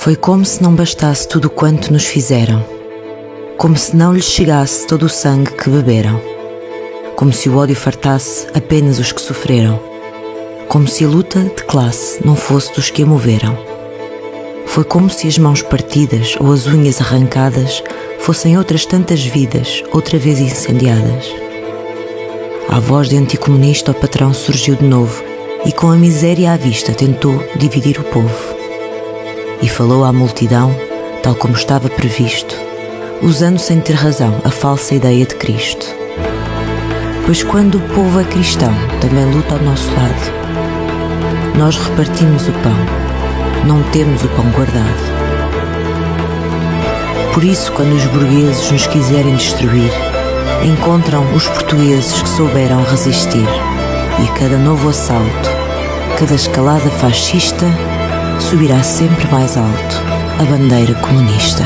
Foi como se não bastasse tudo quanto nos fizeram, como se não lhes chegasse todo o sangue que beberam, como se o ódio fartasse apenas os que sofreram, como se a luta de classe não fosse dos que a moveram. Foi como se as mãos partidas ou as unhas arrancadas fossem outras tantas vidas outra vez incendiadas. A voz de anticomunista o patrão surgiu de novo e com a miséria à vista tentou dividir o povo. E falou à multidão, tal como estava previsto, usando sem ter razão a falsa ideia de Cristo. Pois quando o povo é cristão, também luta ao nosso lado. Nós repartimos o pão, não temos o pão guardado. Por isso, quando os burgueses nos quiserem destruir, encontram os portugueses que souberam resistir. E cada novo assalto, cada escalada fascista, subirá sempre mais alto a bandeira comunista.